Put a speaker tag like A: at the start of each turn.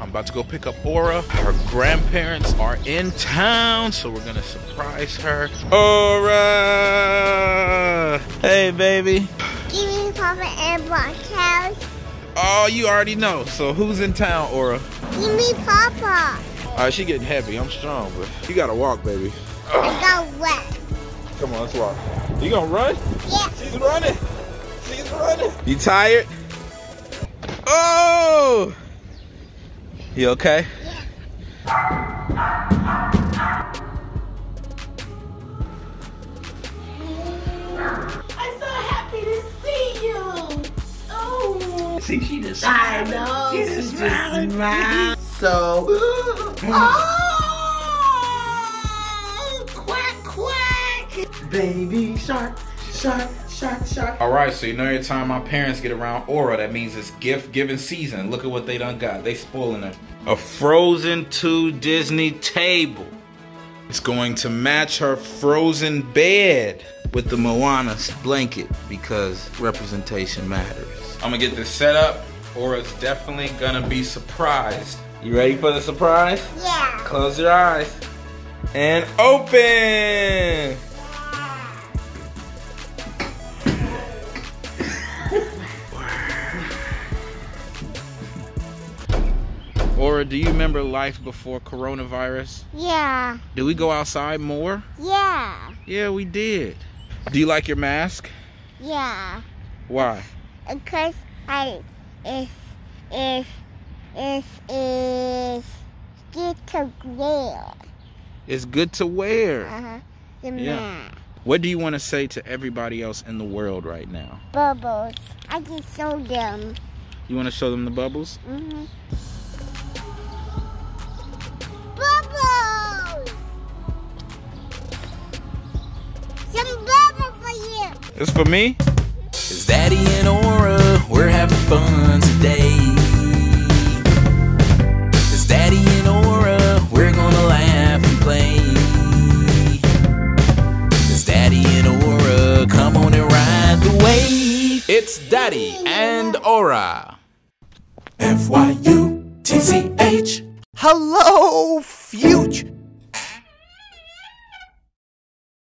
A: I'm about to go pick up Aura. Her grandparents are in town, so we're gonna surprise her. Aura! Hey, baby.
B: Give me Papa and Black House.
A: Oh, you already know. So who's in town, Aura?
B: Give me Papa.
A: All right, she getting heavy. I'm strong, but you gotta walk, baby.
B: I got wet.
A: Come on, let's walk. You gonna run?
B: Yeah.
A: She's running. She's running. You tired? Oh! You okay?
C: I'm so happy to see you. Oh,
D: See, she just
C: I know.
D: She
C: She
D: just
C: just
D: smiling.
C: smiled.
D: So,
C: Oh, quack quack.
D: baby shark, shark, shark, shark.
A: All right, so you know every time my parents get around Aura, that means it's gift giving season. Look at what they done got. They spoiling her. A Frozen 2 Disney table. It's going to match her frozen bed with the Moana's blanket because representation matters. I'm gonna get this set up. Aura's definitely gonna be surprised. You ready for the surprise?
B: Yeah.
A: Close your eyes and open. Aura, do you remember life before coronavirus?
B: Yeah.
A: Did we go outside more?
B: Yeah.
A: Yeah, we did. Do you like your mask?
B: Yeah.
A: Why?
B: Because I is is is is get to wear.
A: It's good to wear.
B: Uh-huh. The
A: Yeah.
B: mask.
A: What do you want to say to everybody else in the world right now?
B: Bubbles. I just show them.
A: You want to show them the bubbles?
B: Mm-hmm.
A: It's for me?
E: Cause Daddy and Aura, we're having fun today. Cause Daddy and Aura, we're gonna laugh and play. Cause Daddy and Aura, come on and ride the wave. It's Daddy and Aura. F Y U T C H.
D: Hello, future.